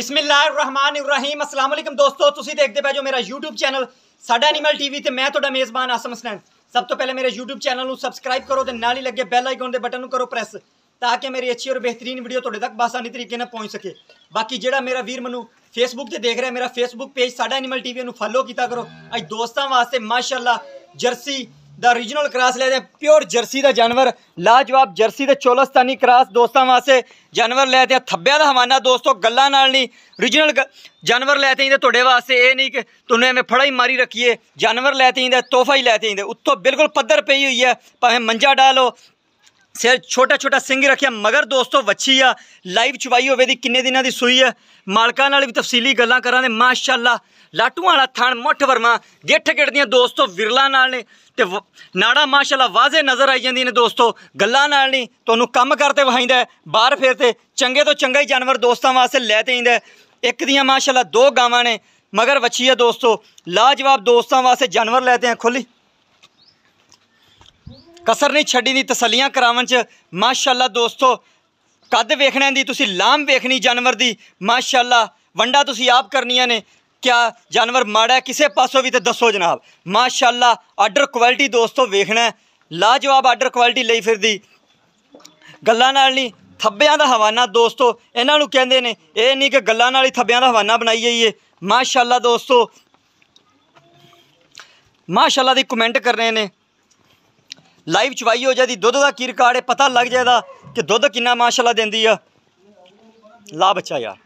ਬਿਸਮਿਲ੍ਲਾਹਿਰਰਹਿਮਾਨਿਰਰਹੀਮ ਅਸਲਾਮ ਅਲੈਕਮ ਦੋਸਤੋ ਤੁਸੀਂ ਦੇਖਦੇ ਪਏ ਜੋ ਮੇਰਾ YouTube ਚੈਨਲ ਸਾਡਾ ਐਨੀਮਲ ਟੀਵੀ ਤੇ ਮੈਂ ਤੁਹਾਡਾ ਮੇਜ਼ਬਾਨ ਆਸਮ ਹਸਨੈਨ ਸਭ ਤੋਂ ਪਹਿਲੇ ਮੇਰੇ YouTube ਚੈਨਲ ਨੂੰ ਸਬਸਕ੍ਰਾਈਬ ਕਰੋ ਤੇ ਨਾਲ ਹੀ ਲੱਗੇ ਬੈਲ ਆਈਕਨ ਦੇ ਬਟਨ ਨੂੰ ਕਰੋ ਪ੍ਰੈਸ ਤਾਂ ਕਿ ਮੇਰੀ ਅੱਛੀ ਔਰ ਬਿਹਤਰੀਨ ਵੀਡੀਓ ਤੁਹਾਡੇ ਤੱਕ ਬਾਸਾਨੀ ਤਰੀਕੇ ਨਾਲ ਪਹੁੰਚ ਸਕੇ ਬਾਕੀ ਜਿਹੜਾ ਮੇਰਾ ਵੀਰ ਮੈਨੂੰ ਫੇਸਬੁੱਕ ਤੇ ਦੇਖ ਰਿਹਾ ਮੇਰਾ ਫੇਸਬੁੱਕ ਪੇਜ ਸਾਡਾ ਐਨੀਮਲ ਟੀਵੀ ਨੂੰ ਫਾਲੋ ਕੀਤਾ ਕਰੋ ਅੱਜ ਦੋਸਤਾਂ ਵਾਸਤੇ ਮਾਸ਼ਾਅੱਲਾ ਜਰਸੀ ਦਾ ਰੀਜਨਲ ਕ੍ਰਾਸ ਲੈ ਦੇ ਪਿਓਰ ਜਰਸੀ ਦਾ ਜਾਨਵਰ। ਲਾਜਵਾਬ ਜਰਸੀ ਤੇ ਚੋਲਸਤਾਨੀ ਕ੍ਰਾਸ ਦੋਸਤਾਂ ਵਾਸਤੇ ਜਾਨਵਰ ਲੈ ਤੇ ਥੱਬਿਆਂ ਦਾ ਹਵਾਨਾ ਦੋਸਤੋ, ਗੱਲਾਂ ਨਾਲ ਨਹੀਂ। ਰੀਜਨਲ ਜਾਨਵਰ ਲੈ ਤੇ ਤੁਹਾਡੇ ਵਾਸਤੇ ਇਹ ਨਹੀਂ ਕਿ ਤੁਹਾਨੂੰ ਐਵੇਂ ਫੜਾ ਹੀ ਮਾਰੀ ਰੱਖੀਏ। ਜਾਨਵਰ ਲੈ ਤੇ ਤੋਹਫਾ ਹੀ ਲੈ ਤੇ ਉੱਤੋਂ ਬਿਲਕੁਲ ਪੱਧਰ ਪਈ ਹੋਈ ਹੈ, ਭਾਵੇਂ ਮੰਜਾ ਡਾਲੋ ਸਿਰ ਛੋਟਾ ਛੋਟਾ ਸਿੰਘ ਰੱਖਿਆ, ਮਗਰ ਦੋਸਤੋ ਵੱਛੀ ਆ ਲਾਈਵ ਚਵਾਈ ਹੋਵੇ ਦੀ, ਕਿੰਨੇ ਦਿਨਾਂ ਦੀ ਸੂਈ ਹੈ ਮਾਲਕਾਂ ਨਾਲ ਵੀ ਤਫਸੀਲੀ ਗੱਲਾਂ ਕਰਾਂਗੇ, ਮਾਸ਼ਾਅੱਲਾ। ਲਾਟੂਆਂ ਵਾਲਾ ਥਣ ਮੁੱਠ ਵਰਮਾ, ਗਿੱਠ ਗਿੱਟਦੀਆਂ ਦੋਸਤੋ ਵਿਰਲਾ ਨਾਲ ਨੇ, ਤੇ ਨਾੜਾ ਮਾਸ਼ਾਅੱਲਾ ਵਾਜ਼ੇ ਨਜ਼ਰ ਆਈ ਜਾਂਦੀ ਨੇ ਦੋਸਤੋ, ਗੱਲਾਂ ਨਾਲ ਨਹੀਂ, ਤੁਹਾਨੂੰ ਕੰਮ ਕਰਤੇ ਵਹਾਈਂਦਾ ਬਾਹਰ ਫੇਰ ਤੇ ਚੰਗੇ ਤੋਂ ਚੰਗਾ ਹੀ ਜਾਨਵਰ ਦੋਸਤਾਂ ਵਾਸਤੇ ਲੈ ਤੇ ਆਈਂਦਾ ਇੱਕ ਦੀਆਂ ਮਾਸ਼ਾਅੱਲਾ ਦੋ ਗਾਵਾਂ ਨੇ, ਮਗਰ ਵੱਛੀ ਆ ਦੋਸਤੋ, ਲਾਜਵਾਬ ਦੋਸਤਾਂ ਵਾਸਤੇ ਜਾਨਵਰ ਲੈਤੇ ਆ ਖੋਲੀ ਕਸਰ ਨਹੀਂ ਛੱਡੀ ਦੀ, ਤਸੱਲੀਆਂ ਕਰਾਵਣ ਚ। ਮਾਸ਼ਾਅੱਲਾ ਦੋਸਤੋ, ਕੱਦ ਵੇਖਣਾ ਦੀ ਤੁਸੀਂ ਲਾਮ ਵੇਖਣੀ ਜਾਨਵਰ ਦੀ। ਮਾਸ਼ਾਅੱਲਾ, ਵੰਡਾ ਤੁਸੀਂ ਆਪ ਕਰਨੀਆਂ ਨੇ। ਕਿਆ ਜਾਨਵਰ ਮਾੜਾ ਕਿਸੇ ਪਾਸੋਂ ਵੀ ਤੇ ਦੱਸੋ ਜਨਾਬ। ਮਾਸ਼ਾਅੱਲਾ ਆਰਡਰ ਕੁਆਲਿਟੀ ਦੋਸਤੋ ਵੇਖਣਾ ਲਾਜਵਾਬ ਆਰਡਰ ਕੁਆਲਿਟੀ ਲਈ ਫਿਰਦੀ। ਗੱਲਾਂ ਨਾਲ ਨਹੀਂ, ਥੱਬਿਆਂ ਦਾ ਹਵਾਨਾ ਦੋਸਤੋ। ਇਹਨਾਂ ਨੂੰ ਕਹਿੰਦੇ ਨੇ, ਇਹ ਨਹੀਂ ਕਿ ਗੱਲਾਂ ਨਾਲ ਹੀ ਥੱਬਿਆਂ ਦਾ ਹਵਾਨਾ ਬਣਾਈ ਜਾਈਏ। ਮਾਸ਼ਾਅੱਲਾ ਦੋਸਤੋ। ਮਾਸ਼ਾਅੱਲਾ ਦੀ ਕਮੈਂਟ ਕਰ ਰਹੇ ਨੇ। ਲਾਈਵ ਚਵਾਈ ਹੋ ਜਾਂਦੀ, ਦੁੱਧ ਦਾ ਕੀ ਰਿਕਾਰਡ ਹੈ, ਪਤਾ ਲੱਗ ਜਾਏਦਾ ਕਿ ਦੁੱਧ ਕਿੰਨਾ ਮਾਸ਼ਾਅੱਲਾ ਦਿੰਦੀ ਆ। ਲਾ ਬੱਚਾ ਯਾਰ।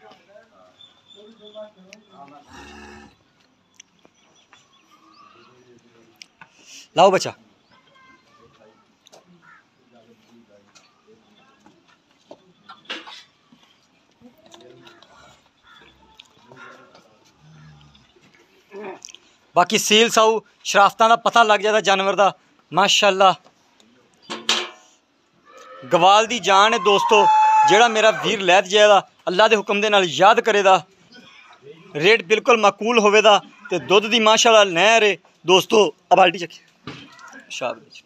ਲਾਓ ਬੱਚਾ। ਬਾਕੀ ਸੀਲ ਸਾਊ ਸ਼ਰਾਫਤਾਂ ਦਾ ਪਤਾ ਲੱਗ ਜਾਂਦਾ ਜਾਨਵਰ ਦਾ। ਮਾਸ਼ਾਅੱਲਾ। ਗਵਾਲ ਦੀ ਜਾਨ ਹੈ ਦੋਸਤੋ, ਜਿਹੜਾ ਮੇਰਾ ਵੀਰ ਲੈਤ ਜਾਇਦਾ ਅੱਲਾ ਦੇ ਹੁਕਮ ਦੇ ਨਾਲ ਯਾਦ ਕਰੇਦਾ। ਰੇਟ ਬਿਲਕੁਲ ਮਾਕੂਲ ਹੋਵੇਦਾ ਤੇ ਦੁੱਧ ਦੀ ਮਾਸ਼ਾਅੱਲਾ ਨਹਿਰ ਹੈ ਦੋਸਤੋ ਆ ਬਾਲਟੀ ਚੱਕੀ ਸ਼ਾਬਾਸ਼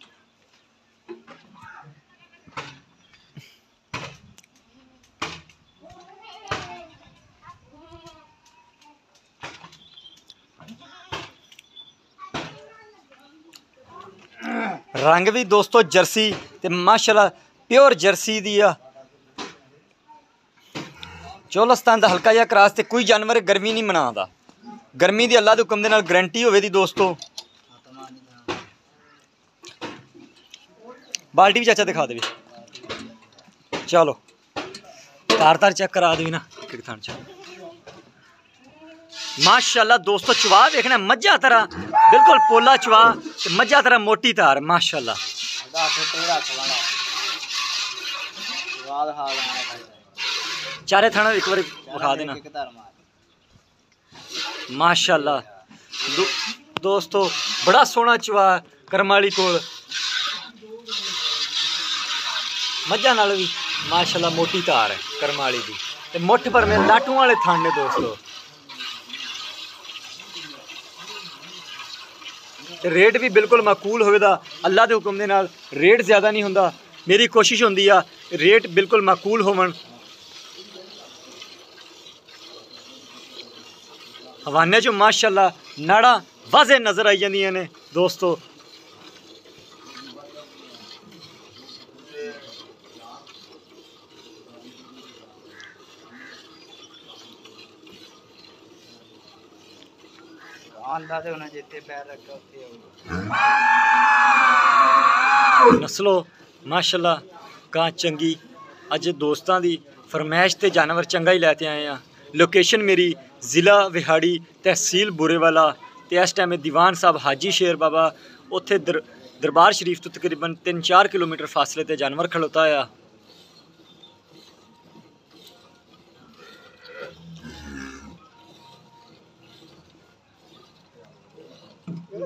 ਰੰਗ ਵੀ ਦੋਸਤੋ ਜਰਸੀ ਤੇ ਮਾਸ਼ਾਅੱਲਾ ਪਿਓਰ ਜਰਸੀ ਦੀ ਆ। ਚੋਲਸਤਾਨ ਦਾ ਹਲਕਾ ਜਿਹਾ ਕਰਾਸ ਤੇ ਕੋਈ ਜਾਨਵਰ ਗਰਮੀ ਨਹੀਂ ਮਨਾਉਂਦਾ। ਗਰਮੀ ਦੀ ਅੱਲਾ ਦੇ ਹੁਕਮ ਦੇ ਨਾਲ ਗਰੰਟੀ ਹੋਵੇ ਦੀ ਦੋਸਤੋ। ਬਾਲਟੀ ਵੀ ਚਾਚਾ ਦਿਖਾ ਦੇਵੇ। ਚਲੋ। ਤਾਰ ਤਾਰ ਚੈੱਕ ਕਰਾ ਦੇਵੀ ਨਾ। ਇੱਕ ਥਾਂ ਚ। ਮਾਸ਼ਾਅੱਲਾ ਦੋਸਤੋ ਚਵਾ ਵੇਖਣਾ ਮੱਝਾ ਤਰ੍ਹਾਂ। ਬਿਲਕੁਲ ਪੋਲਾ ਚਵਾ ਤੇ ਮੱਝਾ ਤਰ੍ਹਾਂ ਮੋਟੀ ਤਾਰ ਮਾਸ਼ਾਅੱਲਾ। ਚਾਰੇ ਥਾਣਾ ਇੱਕ ਵਾਰ ਵਿਖਾ ਦੇਣਾ। ਮਾਸ਼ਾਅੱਲਾ। ਦੋਸਤੋ ਬੜਾ ਸੋਹਣਾ ਚਵਾ ਕਰਮਾਲੀ ਕੋਲ। ਮੱਝਾਂ ਨਾਲ ਵੀ ਮਾਸ਼ਾਅੱਲਾ ਮੋਟੀ ਧਾਰ ਹੈ ਕਰਮਾਲੀ ਦੀ। ਤੇ ਮੁੱਠ ਪਰ ਮੇ ਲਾਟੂ ਵਾਲੇ ਥਣ ਨੇ ਦੋਸਤੋ। ਤੇ ਰੇਟ ਵੀ ਬਿਲਕੁਲ ਮਾਕੂਲ ਹੋਵੇਦਾ, ਅੱਲਾ ਦੇ ਹੁਕਮ ਦੇ ਨਾਲ ਰੇਟ ਜ਼ਿਆਦਾ ਨਹੀਂ ਹੁੰਦਾ। ਮੇਰੀ ਕੋਸ਼ਿਸ਼ ਹੁੰਦੀ ਆ ਰੇਟ ਬਿਲਕੁਲ ਮਾਕੂਲ ਹੋਵਣ। ਹਵਾਨੇ ਚ ਮਾਸ਼ਾਅੱਲਾ ਨਾੜਾ ਵਾਜ਼ੇ ਨਜ਼ਰ ਆਈ ਜਾਂਦੀਆਂ ਨੇ ਦੋਸਤੋ। ਆਂਦਾ ਤੇ ਉਹਨਾਂ ਜਿੱਥੇ ਪੈਰ ਰੱਖਿਆ ਉੱਥੇ ਨਸਲੋ, ਮਾਸ਼ਾਅੱਲਾ, ਕਾਂ ਚੰਗੀ। ਅੱਜ ਦੋਸਤਾਂ ਦੀ ਫਰਮਾਇਸ਼ ਤੇ ਜਾਨਵਰ ਚੰਗਾ ਹੀ ਲੈ ਕੇ ਆਏ ਆ। ਲੋਕੇਸ਼ਨ ਮੇਰੀ ਜ਼ਿਲ੍ਹਾ ਵਿਹਾੜੀ ਤਹਿਸੀਲ ਬੁਰੇਵਾਲਾ ਤੇ ਇਸ ਟਾਈਮ ਦੀਵਾਨ ਸਾਹਿਬ ਹਾਜੀ ਸ਼ੇਰ ਬਾਬਾ। ਉੱਥੇ ਦਰਬਾਰ ਸ਼ਰੀਫ ਤੋਂ ਤਕਰੀਬਨ 3-4 ਕਿਲੋਮੀਟਰ ਫਾਸਲੇ ਤੇ ਜਾਨਵਰ ਖਲੋਤਾ ਆ।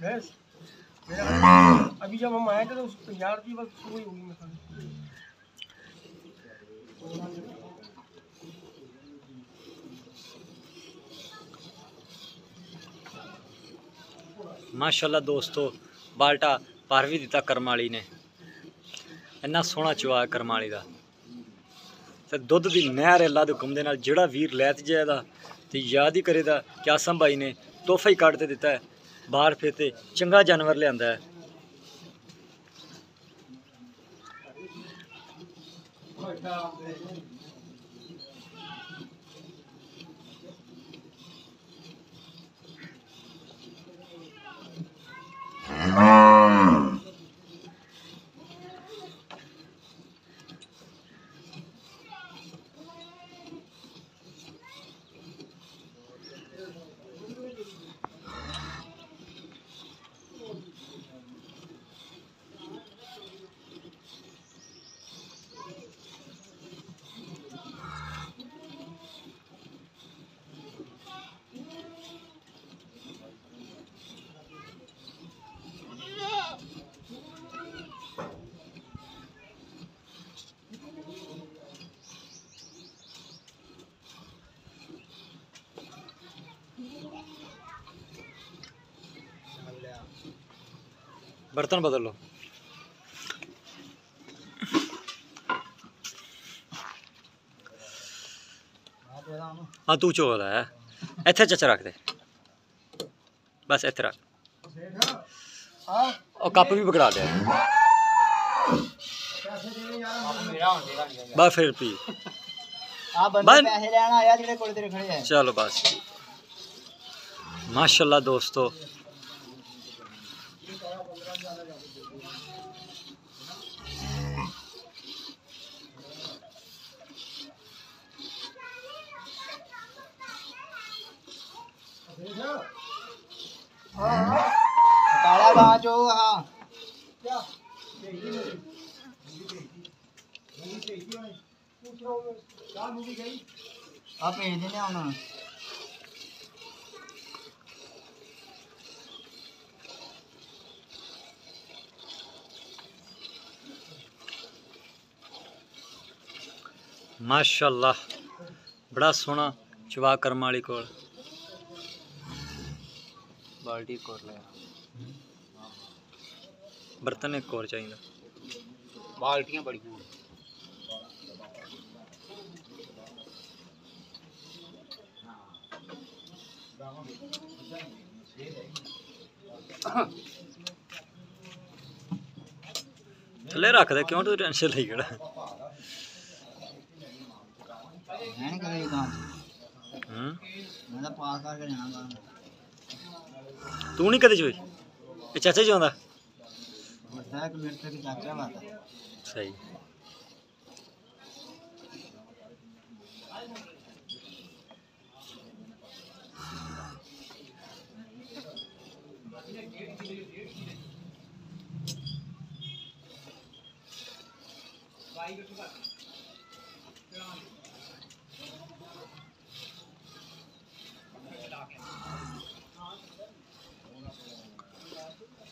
भैंस मेरा अभी जब हम आए थे तो उस पंजाब की बस वही हुई मतलब ਮਾਸ਼ਾਅੱਲਾ ਦੋਸਤੋ ਬਾਲਟਾ ਭਰ ਵੀ ਦਿੱਤਾ ਕਰਮ ਵਾਲੀ ਨੇ ਇੰਨਾ ਸੋਹਣਾ ਚਵਾ ਕਰਮ ਵਾਲੀ ਦਾ ਤੇ ਦੁੱਧ ਦੀ ਨਹਿਰ ਅੱਲਾ ਦੇ ਹੁਕਮ ਦੇ ਨਾਲ ਜਿਹੜਾ ਵੀਰ ਲੈਤ ਜਾਏਦਾ ਤੇ ਯਾਦ ਹੀ ਕਰੇਦਾ ਕਿ ਆਸਮ ਭਾਈ ਨੇ ਤੋਹਫਾ ਹੀ ਕੱਢ ਤੇ ਦਿੱਤਾ ਹੈ। ਬਾਹਰ ਫਿਰ ਤੇ ਚੰਗਾ ਜਾਨਵਰ ਲਿਆਂਦਾ ਹੈ। ਬਰਤਨ ਬਦਲ ਲਓ ਹਾਂ ਤੂੰ ਚੋਦਾ ਹੈ ਇੱਥੇ ਚੱਚ ਰੱਖ ਦੇ ਬਸ ਇੱਥੇ ਰੱਖ हाँ ਉਹ ਕੱਪ ਵੀ ਪਕੜਾ ਦੇ मेरा होने का नहीं ਬਸ ਫਿਰ ਪੀ आ बंदे बन- पैसे लेना आया जेड़े कोल तेरे खड़े हैं ਚਲੋ ਬਸ ਮਾਸ਼ਾਅੱਲਾ ਦੋਸਤੋ काला गांव जो हां आप भेज देने आना ਮਾਸ਼ਾਅੱਲਾ ਬੜਾ ਸੋਹਣਾ ਚਵਾ ਕਰਮ ਵਾਲੀ ਕੋਲ। ਬਾਲਟੀ ਕੋਰ ਲਿਆ ਬਰਤਨ ਇੱਕ ਹੋਰ ਚਾਹੀਦਾ। ਬਾਲਟੀਆਂ ਬੜੀਆਂ ਥੱਲੇ ਰੱਖ ਦੇ ਕਿਉਂ ਤੂੰ ਟੈਨਸ਼ਨ ਲਈ ਕਿਹੜਾ ਤੂੰ ਨਹੀਂ ਕਦੇ ਚੋਈ ਇਹ ਚਾਚਾ ਜੀ ਆਉਂਦਾ? ਵੱਡਾ ਇੱਕ ਮੇਰੇ ਤੱਕ ਚਾਚਾ ਵਾਦਾ ਸਹੀ। ਵਾਈ ਗੱਟੂ ਘੱਟ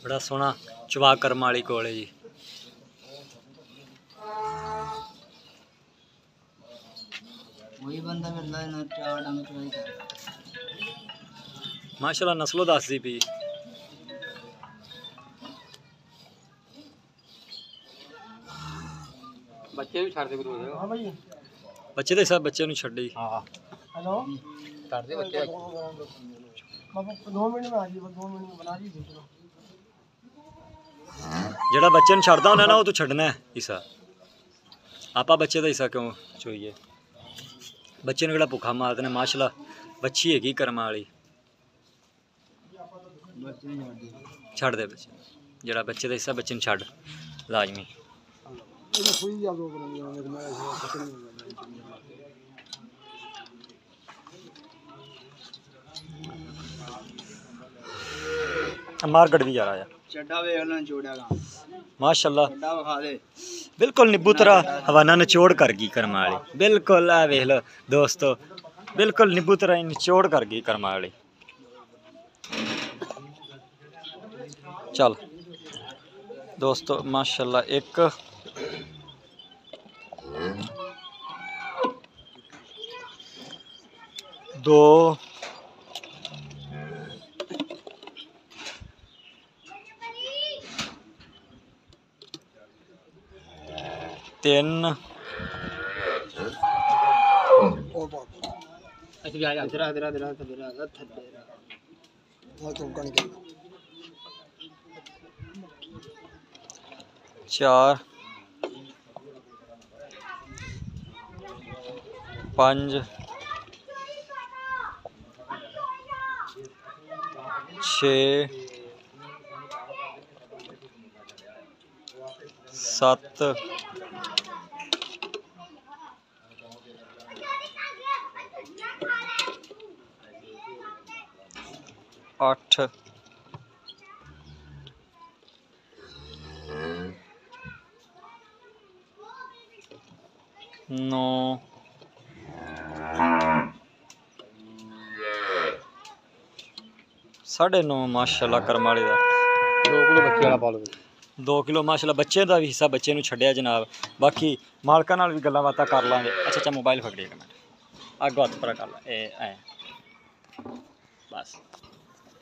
ਬੜਾ ਸੋਹਣਾ ਚਵਾ ਕਰਮ ਵਾਲੀ ਕੋਲ ਜੀ। ਉਹੀ ਬੰਦਾ ਮਿਲਦਾ ਇਹਨਾਂ ਚਾਰ ਡੰਗ ਚਵਾਈ ਮਾਸ਼ਾਅੱਲਾ ਨਸਲੋ ਦੱਸਦੀ ਪਈ। ਬੱਚੇ ਵੀ ਛੱਡ ਦੇ ਹਾਂ ਭਾਈ। ਬੱਚੇ ਦੇ ਸਭ ਬੱਚੇ ਨੂੰ ਛੱਡੇ ਹਾਂ। ਹਾਂ। ਹੈਲੋ। ਛੱਡ ਬੱਚੇ। ਮੈਂ 2 ਮਿੰਟ ਮੈਂ ਆ ਜੀ 2 ਮਿੰਟ ਬਣਾ ਜੀ ਜਿਹੜਾ ਬੱਚੇ ਨੂੰ ਛੱਡਦਾ ਹੁੰਦਾ ਨਾ, ਉਹ ਤੂੰ ਛੱਡਣਾ ਹੈ ਹਿੱਸਾ ਆਪਾਂ ਬੱਚੇ ਦਾ ਹਿੱਸਾ ਕਿਉਂ ਚੋਈਏ ਬੱਚੇ ਨੂੰ ਕਿਹੜਾ ਭੁੱਖਾ ਮਾਰ ਦੇਣਾ ਮਾਸ਼ਾਅੱਲਾ। ਬੱਚੀ ਹੈਗੀ ਕਰਮਾਂ ਵਾਲੀ। ਛੱਡ ਦੇ ਬੱਚੇ ਜਿਹੜਾ ਬੱਚੇ ਦਾ ਹਿੱਸਾ ਬੱਚੇ ਨੂੰ ਛੱਡ। ਲਾਜ਼ਮੀ। मार्केट भी जा रहा है। माशाल्लाह। बिल्कुल निब्बू तरह हवाना निचोड़ कर गई करम वाली बिल्कुल आ वेख लो दोस्तों। बिल्कुल निब्बू तरह निचोड़ कर गई करम चल। दोस्तों माशाल्लाह एक दो ਤਿੰਨ। ਚਾਰ। ਪੰਜ। ਛੇ। ਸੱਤ। ਅੱਠ। ਨੌ। ਸਾਢੇ ਨੌ ਮਾਸ਼ਾਅੱਲਾ ਕਰਮ ਵਾਲੇ ਦਾ। ਦੋ ਕਿਲੋ ਬੱਚੇ ਵਾਲਾ ਪਾ ਲਓ ਕਿਲੋ ਮਾਸ਼ਾਅੱਲਾ ਬੱਚੇ ਦਾ ਵੀ ਹਿੱਸਾ ਬੱਚੇ ਨੂੰ ਛੱਡਿਆ ਜਨਾਬ। ਬਾਕੀ ਮਾਲਕਾਂ ਨਾਲ ਵੀ ਗੱਲਾਂ ਬਾਤਾਂ ਕਰ ਲਾਂਗੇ। ਅੱਛਾ ਅੱਛਾ ਮੋਬਾਈਲ ਫੜ ਲਿਆ ਮੈਂ ਅੱਗੋਂ ਹੱਥ ਪਰਾ ਕਰ ਲਾ। ਇਹ ਐ। ਬਸ।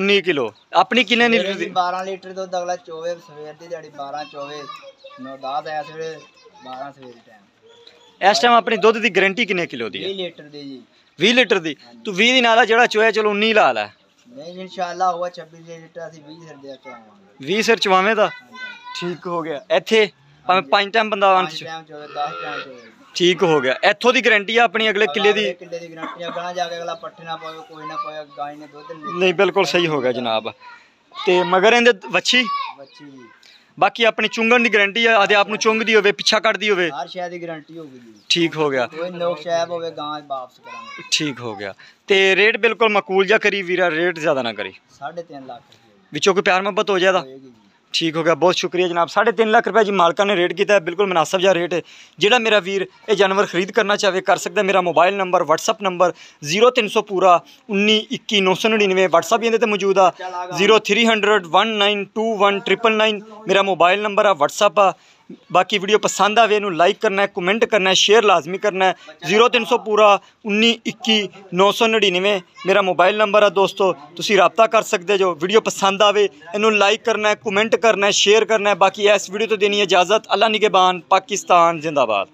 19 ਕਿਲੋ। ਆਪਣੀ ਕਿੰਨੇ ਮੇਰੇ ਲੀਟਰ ਜੀ ਦੀ 12 ਲੀਟਰ ਦੁੱਧ ਅਗਲਾ ਚੋਵੇ ਸਵੇਰ ਦੀ ਦਿਹਾੜੀ 12 ਚੋਵੇ। 9 10 ਐ ਸਵੇਰੇ 12 ਸਵੇਰ ਟਾਈਮ ਇਸ ਟਾਈਮ ਆਪਣੀ ਦੁੱਧ ਦੀ ਗਾਰੰਟੀ ਕਿੰਨੇ ਕਿਲੋ ਦੀ 20 ਹੈ ਲੀਟਰ ਦੀ ਜੀ। 20 ਲੀਟਰ ਦੀ। ਤੂੰ 20 ਦੀ ਨਾਲਾ ਜਿਹੜਾ ਚੋਇਆ ਚਲੋ 19 ਲਾ ਲੈ। ਨਹੀਂ ਜੀ ਇਨਸ਼ਾਅੱਲਾ ਹੋਆ 26 ਲੀਟਰ ਅਸੀਂ 20 ਸਿਰ ਦੇ ਚੋਵਾਂਗੇ। 20 ਸਿਰ ਚਵਾਵੇਂ ਦਾ? ਠੀਕ ਹੋ ਗਿਆ। ਇੱਥੇ ਭਾਵੇਂ ਪੰਜ ਟਾਈਮ ਬੰਦਾ ਆਉਣ 5 ਚ। ਟਾਈਮ ਚੋਵੇ 10 ਟਾਈਮ ਚੋਵੇ। ਠੀਕ ਹੋ ਗਿਆ। ਇੱਥੋਂ ਦੀ ਗਾਰੰਟੀ ਆ ਆਪਣੀ ਅਗਲੇ ਕਿੱਲੇ ਦੀ? ਕਿੱਲੇ ਦੀ ਗਰੰਟੀ ਅਗਲਾ ਜਾ ਕੇ ਅਗਲਾ ਪੱਠੇ ਨਾ ਪਾਵੇ ਕੋਈ ਨਾ ਪਾਵੇ ਗਾਂ ਨੇ ਦੁੱਧ ਨਹੀਂ ਬਿਲਕੁਲ ਸਹੀ ਹੋ ਗਿਆ ਜਨਾਬ। ਤੇ ਮਗਰ ਇਹਦੇ ਵੱਛੀ? ਜੀ ਬਾਕੀ ਆਪਣੀ ਚੁੰਗਣ ਦੀ ਗਾਰੰਟੀ ਆ ਆਦੇ ਆਪ ਨੂੰ ਚੁੰਗਦੀ ਹੋਵੇ ਪਿੱਛਾ ਕੱਢਦੀ ਹੋਵੇ। ਹਰ ਸ਼ੈ ਦੀ ਗਰੰਟੀ ਹੋਊਗੀ ਜੀ। ਠੀਕ ਹੋ ਗਿਆ। ਕੋਈ ਨੋਕ ਸ਼ੈਬ ਹੋਵੇ ਗਾਂ ਵਾਪਸ ਕਰਾਂਗੇ। ਠੀਕ ਹੋ ਗਿਆ। ਤੇ ਰੇਟ ਬਿਲਕੁਲ ਮਕੂਲ ਜਿਹਾ ਕਰੀ ਵੀਰਾ ਰੇਟ ਜ਼ਿਆਦਾ ਨਾ ਕਰੀ। 3.5 ਲੱਖ ਵਿੱਚੋਂ ਕੋਈ ਪਿਆਰ ਮੁਹੱਬਤ ਹੋ ਜਾਦਾ ਹੋਏਗੀ ਜੀ। ਠੀਕ ਹੋ ਗਿਆ ਬਹੁਤ ਸ਼ੁਕਰੀਆ ਜਨਾਬ। 3.5 ਲੱਖ ਰੁਪਏ ਜੀ ਮਾਲਕਾਂ ਨੇ ਰੇਟ ਕੀਤਾ ਹੈ ਬਿਲਕੁਲ ਮੁਨਾਸਬ ਜਿਹਾ ਰੇਟ ਹੈ। ਜਿਹੜਾ ਮੇਰਾ ਵੀਰ ਇਹ ਜਾਨਵਰ ਖਰੀਦ ਕਰਨਾ ਚਾਹਵੇ ਕਰ ਸਕਦਾ ਮੇਰਾ ਮੋਬਾਈਲ ਨੰਬਰ WhatsApp ਨੰਬਰ 0300 ਪੂਰਾ 192199 WhatsApp ਇਹਦੇ ਤੇ ਮੌਜੂਦ ਆ। 0300192199 ਮੇਰਾ ਮੋਬਾਈਲ ਨੰਬਰ ਆ WhatsApp ਆ। ਬਾਕੀ ਵੀਡੀਓ ਪਸੰਦ ਆਵੇ, ਇਹਨੂੰ ਲਾਈਕ ਕਰਨਾ ਹੈ ਕਮੈਂਟ ਕਰਨਾ ਹੈ ਸ਼ੇਅਰ ਲਾਜ਼ਮੀ ਕਰਨਾ ਹੈ। 0300 ਪੂਰਾ 192199 ਮੇਰਾ ਮੋਬਾਈਲ ਨੰਬਰ ਹੈ ਦੋਸਤੋ, ਤੁਸੀਂ ਰਾਬਤਾ ਕਰ ਸਕਦੇ ਜੋ। ਵੀਡੀਓ ਪਸੰਦ ਆਵੇ, ਇਹਨੂੰ ਲਾਈਕ ਕਰਨਾ ਹੈ ਕਮੈਂਟ ਕਰਨਾ ਹੈ ਸ਼ੇਅਰ ਕਰਨਾ ਹੈ। ਬਾਕੀ ਇਸ ਵੀਡੀਓ ਤੋਂ ਦੇਣੀ ਇਜਾਜ਼ਤ। ਅੱਲਾ ਨਿਗਹਿਬਾਨ, ਪਾਕਿਸਤਾਨ, ਜ਼ਿੰਦਾਬਾਦ।